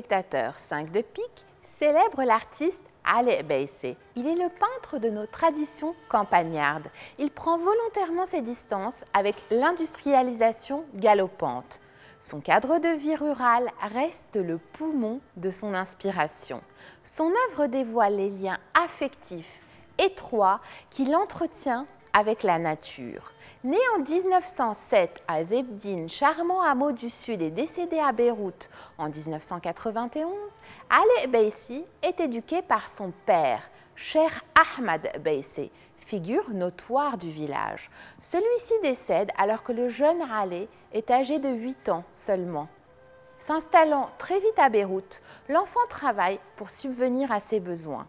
spectateurs 5 de pique célèbre l'artiste Ali Beissé. Il est le peintre de nos traditions campagnardes. Il prend volontairement ses distances avec l'industrialisation galopante. Son cadre de vie rural reste le poumon de son inspiration. Son œuvre dévoile les liens affectifs étroits qu'il entretient avec la nature. Né en 1907 à Zebdin, charmant hameau du Sud et décédé à Beyrouth en 1991, Ali Beissi est éduqué par son père, Cher Ahmad Beissi, figure notoire du village. Celui-ci décède alors que le jeune Ali est âgé de 8 ans seulement. S'installant très vite à Beyrouth, l'enfant travaille pour subvenir à ses besoins.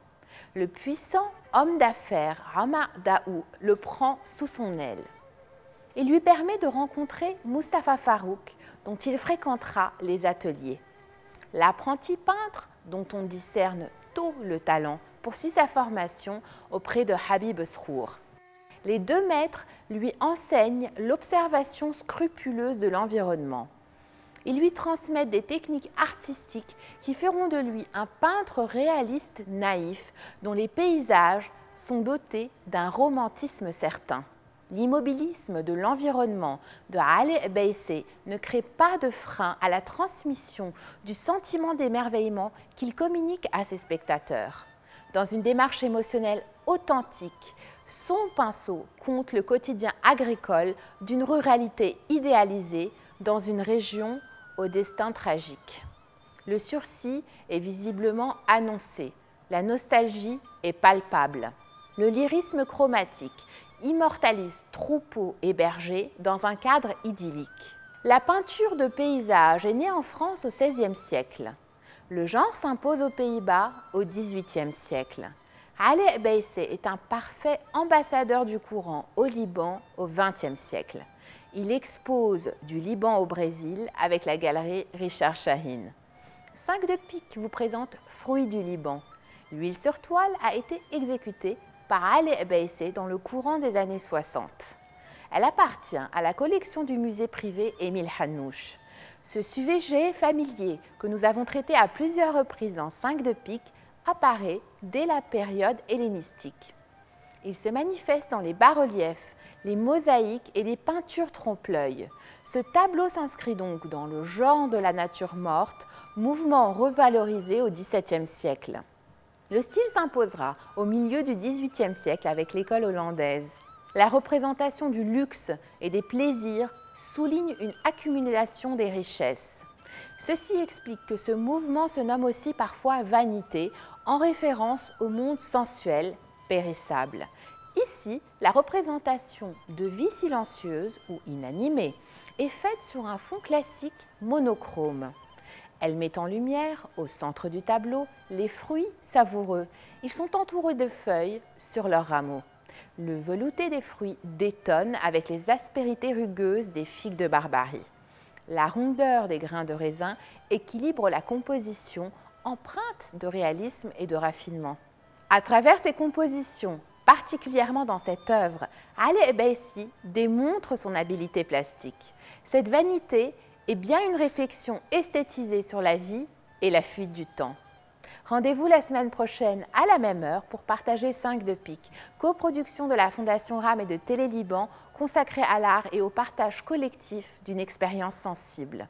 Le puissant homme d'affaires Rama Daou le prend sous son aile. Il lui permet de rencontrer Mustapha Farouk, dont il fréquentera les ateliers. L'apprenti peintre, dont on discerne tôt le talent, poursuit sa formation auprès de Habib Srour. Les deux maîtres lui enseignent l'observation scrupuleuse de l'environnement. Ils lui transmettent des techniques artistiques qui feront de lui un peintre réaliste naïf dont les paysages sont dotés d'un romantisme certain. L'immobilisme de l'environnement de Beissé ne crée pas de frein à la transmission du sentiment d'émerveillement qu'il communique à ses spectateurs. Dans une démarche émotionnelle authentique, son pinceau compte le quotidien agricole d'une ruralité idéalisée dans une région au destin tragique. Le sursis est visiblement annoncé, la nostalgie est palpable. Le lyrisme chromatique immortalise troupeaux et bergers dans un cadre idyllique. La peinture de paysage est née en France au XVIe siècle. Le genre s'impose aux Pays-Bas au XVIIIe siècle. Ali Beissé est un parfait ambassadeur du courant au Liban au XXe siècle. Il expose du Liban au Brésil avec la galerie Richard Shahin. 5 de pique vous présente Fruits du Liban. L'huile sur toile a été exécutée par Ali Beissé dans le courant des années 60. Elle appartient à la collection du musée privé Émile Hanouch. Ce sujet familier que nous avons traité à plusieurs reprises en 5 de pique apparaît dès la période hellénistique. Il se manifeste dans les bas-reliefs, les mosaïques et les peintures trompe-l'œil. Ce tableau s'inscrit donc dans le genre de la nature morte, mouvement revalorisé au XVIIe siècle. Le style s'imposera au milieu du XVIIIe siècle avec l'école hollandaise. La représentation du luxe et des plaisirs souligne une accumulation des richesses. Ceci explique que ce mouvement se nomme aussi parfois vanité, en référence au monde sensuel, Ici, la représentation de vie silencieuse ou inanimée est faite sur un fond classique monochrome. Elle met en lumière, au centre du tableau, les fruits savoureux. Ils sont entourés de feuilles sur leurs rameaux. Le velouté des fruits détonne avec les aspérités rugueuses des figues de Barbarie. La rondeur des grains de raisin équilibre la composition empreinte de réalisme et de raffinement. À travers ces compositions, particulièrement dans cette œuvre, Ali Beissi démontre son habileté plastique. Cette vanité est bien une réflexion esthétisée sur la vie et la fuite du temps. Rendez-vous la semaine prochaine à la même heure pour partager 5 de pique, coproduction de la Fondation RAM et de Télé Liban consacrée à l'art et au partage collectif d'une expérience sensible.